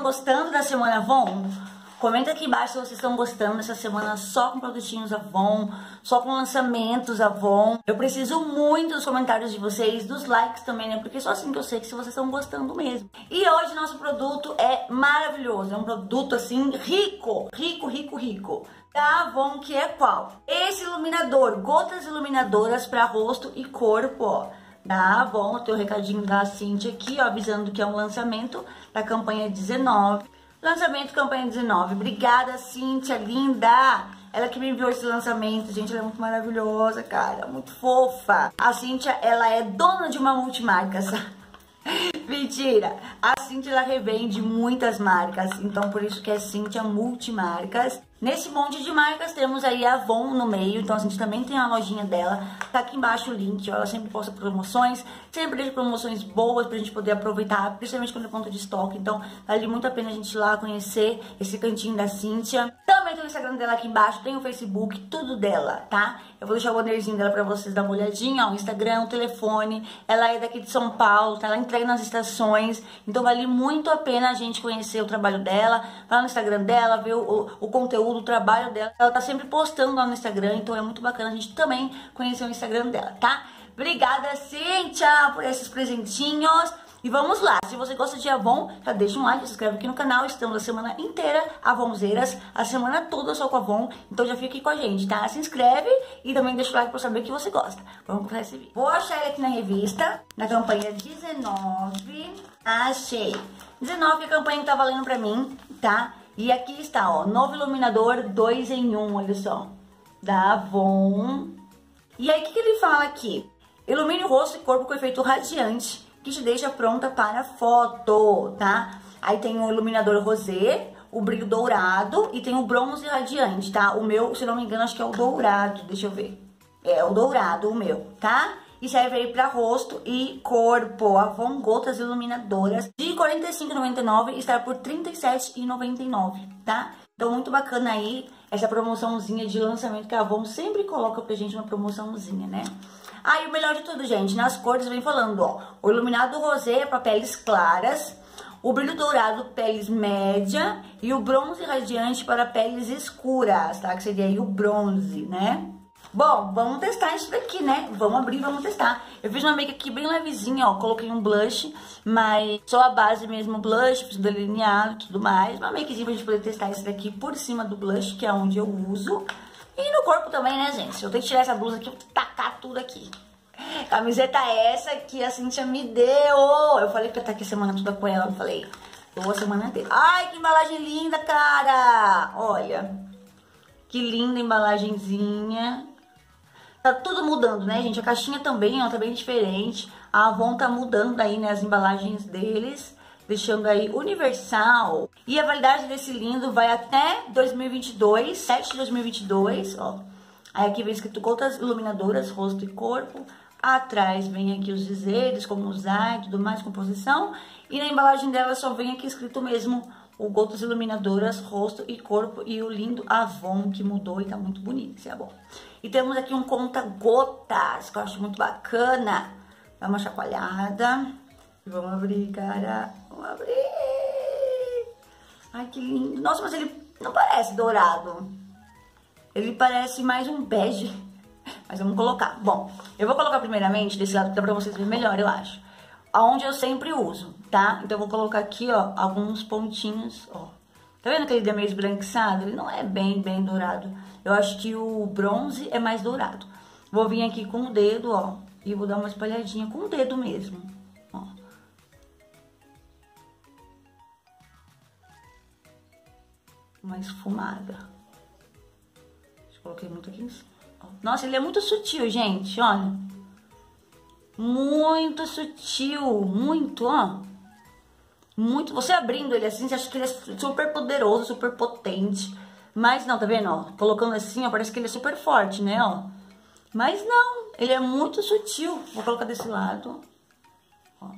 estão gostando da semana Avon? Comenta aqui embaixo se vocês estão gostando dessa semana só com produtinhos Avon, só com lançamentos Avon. Eu preciso muito dos comentários de vocês, dos likes também, né? Porque só assim que eu sei que se vocês estão gostando mesmo. E hoje nosso produto é maravilhoso, é um produto assim rico, rico, rico, rico. Da Avon, que é qual? Esse iluminador, gotas iluminadoras para rosto e corpo, ó da Avon, tem o recadinho da Cintia aqui, ó, avisando que é um lançamento da campanha 19. Lançamento campanha 19. Obrigada, Cíntia, linda! Ela que me enviou esse lançamento, gente, ela é muito maravilhosa, cara, muito fofa. A Cíntia, ela é dona de uma multimarca, sabe? Mentira! A Cintia revende muitas marcas, então por isso que é Cintia Multimarcas. Nesse monte de marcas temos aí a Avon no meio, então a gente também tem a lojinha dela. Tá aqui embaixo o link, ó, ela sempre posta promoções, sempre deixa promoções boas pra gente poder aproveitar, principalmente quando é ponto de estoque. Então vale muito a pena a gente ir lá conhecer esse cantinho da Cintia. Também tem o Instagram dela aqui embaixo, tem o Facebook, tudo dela, tá? Eu vou deixar o bannerzinho dela pra vocês dar uma olhadinha, ó, o Instagram, o telefone. Ela é daqui de São Paulo, tá? Ela entrega nas estações, então vale muito a pena a gente conhecer o trabalho dela, vai no Instagram dela, ver o, o, o conteúdo do trabalho dela. Ela tá sempre postando lá no Instagram, então é muito bacana a gente também conhecer o Instagram dela, tá? Obrigada, Cíntia, por esses presentinhos. E vamos lá, se você gosta de Avon, já deixa um like, se inscreve aqui no canal. Estamos a semana inteira Avonzeiras, a semana toda só com Avon. Então já fica aqui com a gente, tá? Se inscreve e também deixa o like pra saber que você gosta. Vamos começar esse vídeo. Vou achar ele aqui na revista, na campanha 19. Achei. 19 é a campanha que tá valendo pra mim, tá? E aqui está, ó, novo iluminador 2 em 1, um, olha só, da Avon. E aí, o que, que ele fala aqui? Ilumine o rosto e corpo com efeito radiante, que te deixa pronta para foto, tá? Aí tem o iluminador rosé, o brilho dourado e tem o bronze radiante, tá? O meu, se não me engano, acho que é o dourado, deixa eu ver. É o dourado, o meu, tá? E serve aí para rosto e corpo. Avon Gotas Iluminadoras de R$ 45,99 está por R$ 37,99, tá? Então, muito bacana aí essa promoçãozinha de lançamento que a Avon sempre coloca pra gente uma promoçãozinha, né? Ah, e o melhor de tudo, gente, nas cores vem falando, ó, o iluminado rosé é para peles claras, o brilho dourado peles média e o bronze radiante para peles escuras, tá? Que seria aí o bronze, né? Bom, vamos testar isso daqui, né? Vamos abrir e vamos testar. Eu fiz uma make aqui bem levezinha, ó. Coloquei um blush, mas só a base mesmo blush, fiz delineado e tudo mais. Uma makezinha pra gente poder testar isso daqui por cima do blush, que é onde eu uso. E no corpo também, né, gente? Eu tenho que tirar essa blusa aqui, eu tacar tudo aqui. Camiseta essa que a Cintia me deu. Eu falei que eu aqui semana toda com ela. Eu falei, a semana inteira. Ai, que embalagem linda, cara! Olha, que linda embalagenzinha. Tá tudo mudando, né, gente? A caixinha também, ó, tá bem diferente. A Avon tá mudando aí, né, as embalagens deles, deixando aí universal. E a validade desse lindo vai até 2022, 7 de 2022, ó. Aí aqui vem escrito gotas iluminadoras, rosto e corpo. Atrás vem aqui os dizeres, como usar e tudo mais, composição. E na embalagem dela só vem aqui escrito mesmo o gotas iluminadoras, rosto e corpo. E o lindo Avon que mudou e tá muito bonito, isso é bom. E temos aqui um conta-gotas, que eu acho muito bacana. Dá uma chacoalhada. E vamos abrir, cara. Vamos abrir. Ai, que lindo. Nossa, mas ele não parece dourado. Ele parece mais um bege. Mas vamos colocar. Bom, eu vou colocar primeiramente desse lado, pra vocês verem melhor, eu acho. Aonde eu sempre uso, tá? Então eu vou colocar aqui, ó, alguns pontinhos, ó. Tá vendo que ele é meio esbranquiçado? Ele não é bem, bem dourado. Eu acho que o bronze é mais dourado. Vou vir aqui com o dedo, ó, e vou dar uma espalhadinha com o dedo mesmo, ó. Uma esfumada. Coloquei muito aqui em cima. Nossa, ele é muito sutil, gente, olha. Muito sutil, muito, ó. Muito. Você abrindo ele assim, você acha que ele é super poderoso, super potente. Mas não, tá vendo, ó? Colocando assim, ó, parece que ele é super forte, né, ó. Mas não, ele é muito sutil. Vou colocar desse lado. Ó.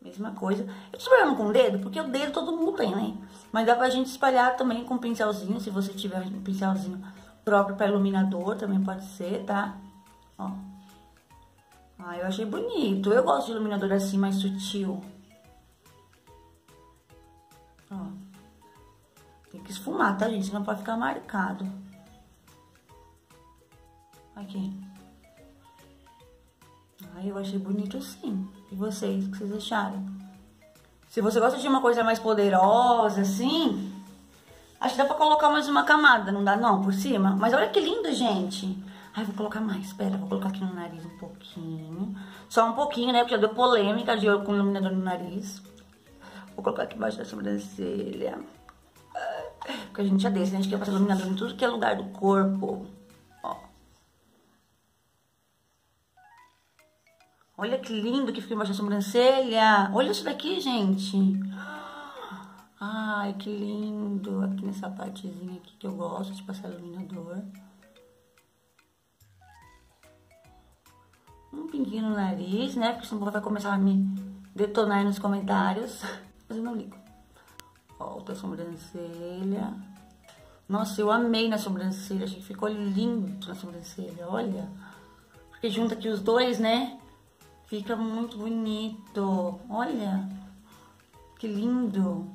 Mesma coisa. Eu tô espalhando com o dedo, porque o dedo todo mundo tem, né? Mas dá pra gente espalhar também com um pincelzinho, se você tiver um pincelzinho próprio para iluminador, também pode ser, tá? Ó. Ah, eu achei bonito. Eu gosto de iluminador assim, mais sutil. Ó. Tem que esfumar, tá, gente? Não pode ficar marcado. Aqui. Ai, eu achei bonito assim. E vocês, o que vocês acharam? Se você gosta de uma coisa mais poderosa, assim, acho que dá pra colocar mais uma camada, não dá não, por cima? Mas olha que lindo, gente. Ai, vou colocar mais, espera, vou colocar aqui no nariz um pouquinho. Só um pouquinho, né, porque já deu polêmica de olho com iluminador no nariz. Vou colocar aqui embaixo da sobrancelha. Porque a gente é desse, né? A gente quer passar iluminador em tudo que é lugar do corpo. Ó. Olha que lindo que fica embaixo da sobrancelha. Olha isso daqui, gente. Ai, que lindo. Aqui nessa partezinha aqui que eu gosto de passar iluminador. Um pinguinho no nariz, né? Porque senão vai começar a me detonar nos comentários. Mas eu não ligo. Volta a sobrancelha. Nossa, eu amei na sobrancelha. Achei que ficou lindo na sobrancelha, olha. Porque junta aqui os dois, né? Fica muito bonito. Olha. Que lindo.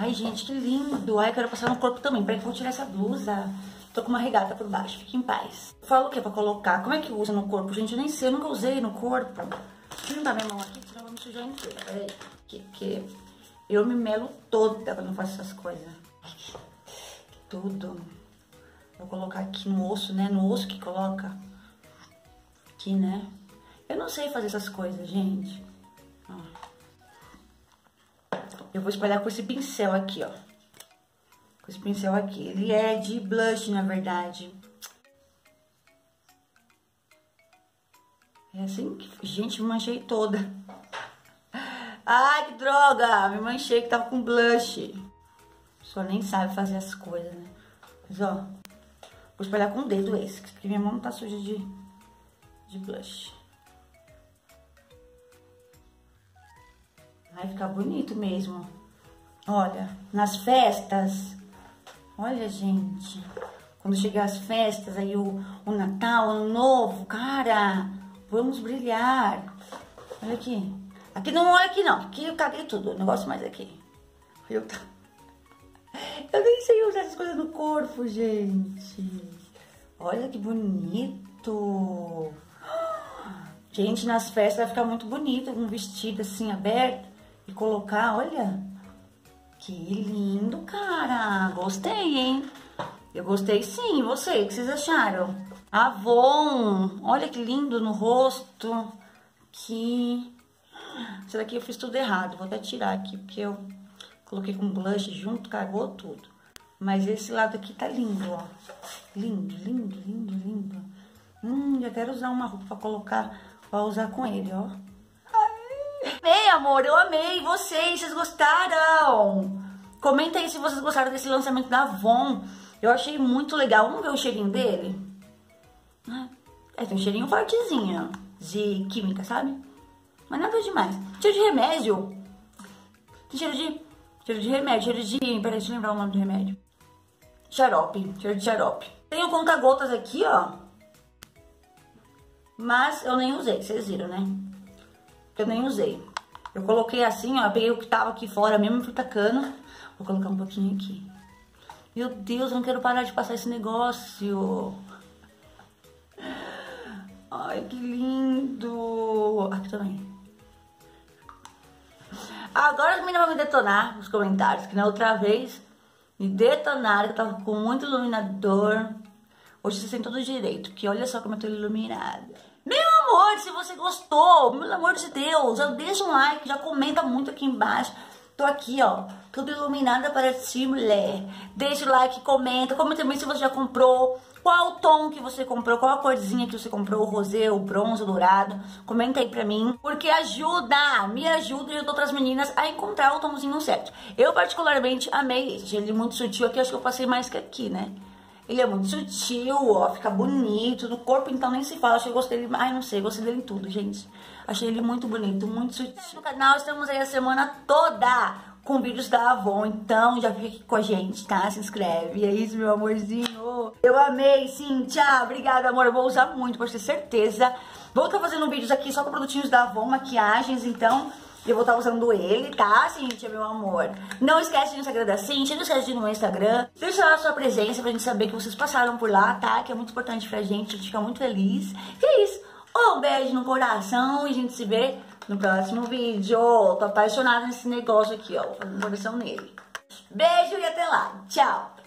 Ai, gente, que lindo. Ai, quero passar no corpo também. Peraí que eu vou tirar essa blusa. Tô com uma regata por baixo. Fique em paz. Fala o que pra colocar? Como é que usa no corpo? Gente, eu nem sei. Eu nunca usei no corpo. Deixa eu juntar minha mão aqui, senão eu vou me sujar inteira. Peraí. Que, que eu me melo toda quando eu faço essas coisas. Tudo. Vou colocar aqui no osso, né? No osso que coloca. Aqui, né? Eu não sei fazer essas coisas, gente. Eu vou espalhar com esse pincel aqui, ó. Com esse pincel aqui. Ele é de blush, na verdade. É assim que... Gente, me manchei toda. Ai, que droga! Me manchei que tava com blush. Só nem sabe fazer as coisas, né? Mas, ó, vou espalhar com o dedo esse, porque minha mão não tá suja de, de blush. Vai ficar bonito mesmo. Olha, nas festas, olha, gente, quando chegar as festas, aí o, o Natal, o Ano Novo, cara, vamos brilhar. Olha aqui. Aqui não olha aqui não, aqui eu caguei tudo, o negócio mais aqui. Eu, eu nem sei usar essas coisas no corpo, gente. Olha que bonito. Gente, nas festas vai ficar muito bonito, um vestido assim aberto e colocar, olha. Que lindo, cara. Gostei, hein? Eu gostei sim. E você, o que vocês acharam? Avon, olha que lindo no rosto. Que esse daqui eu fiz tudo errado. Vou até tirar aqui, porque eu coloquei com blush junto, cagou tudo. Mas esse lado aqui tá lindo, ó. Lindo, lindo, lindo, lindo. Hum, já quero usar uma roupa pra colocar, pra usar com ele, ó. Amei, amor, eu amei. Vocês, vocês gostaram? Comenta aí se vocês gostaram desse lançamento da Avon. Eu achei muito legal. Vamos ver o cheirinho dele? É, tem um cheirinho fortezinho, de química, sabe? Mas nada demais. Cheiro de remédio. Tem cheiro de... Cheiro de remédio, cheiro de... Peraí, deixa eu lembrar o nome do remédio. Xarope, cheiro de xarope. Tem o conta-gotas aqui, ó. Mas eu nem usei, vocês viram, né? Eu nem usei. Eu coloquei assim, ó, peguei o que tava aqui fora mesmo, fui tacando. Vou colocar um pouquinho aqui. Meu Deus, eu não quero parar de passar esse negócio. Ai, que lindo. Aqui também. Agora as meninas vão me detonar nos comentários, que na outra vez me detonaram, que eu tava com muito iluminador. Hoje vocês têm todo direito, porque olha só como eu tô iluminada. Amor, se você gostou, pelo amor de Deus, já deixa um like, já comenta muito aqui embaixo. Tô aqui, ó, tudo iluminada para ti, mulher. Deixa o like, comenta. Comenta também se você já comprou. Qual o tom que você comprou, qual a corzinha que você comprou, o rosé, o bronze, o dourado. Comenta aí pra mim, porque ajuda, me ajuda e outras meninas a encontrar o tomzinho certo. Eu particularmente amei esse, ele muito sutil aqui, acho que eu passei mais que aqui, né? Ele é muito sutil, ó, fica bonito. No corpo, então, nem se fala. Eu gostei dele. Ai, não sei, gostei dele em tudo, gente. Achei ele muito bonito, muito sutil. No canal, estamos aí a semana toda com vídeos da Avon. Então, já fica aqui com a gente, tá? Se inscreve. É isso, meu amorzinho. Eu amei, sim. Tchau. Obrigada, amor. Eu vou usar muito, pode ter certeza. Vou estar fazendo vídeos aqui só com produtinhos da Avon, maquiagens. Então, eu vou estar usando ele, tá, Cintia, meu amor? Não esquece do Instagram da Cintia, não esquece de ir no meu Instagram. Deixa lá a sua presença pra gente saber que vocês passaram por lá, tá? Que é muito importante pra gente, a gente fica muito feliz. E é isso. Um beijo no coração e a gente se vê no próximo vídeo. Tô apaixonada nesse negócio aqui, ó. Vou fazer uma coração nele. Beijo e até lá. Tchau.